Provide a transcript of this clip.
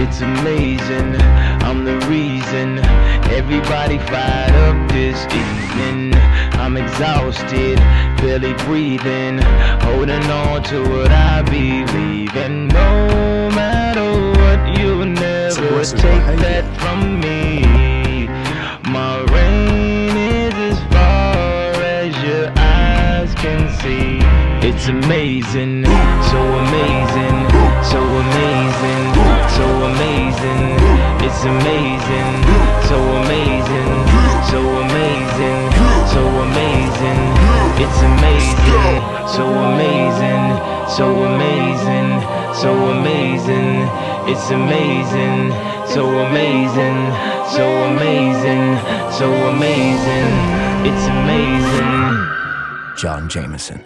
It's amazing, I'm the reason. Everybody fired up this evening. I'm exhausted, barely breathing. Holding on to what I believe in. No matter what, you'll never take behavior. that from me. My reign is as far as your eyes can see. It's amazing, so amazing, It's amazing, so amazing, so amazing, so amazing. It's amazing, so amazing, so amazing, so amazing. It's amazing, so amazing, so amazing, so amazing. It's amazing. John Jameson.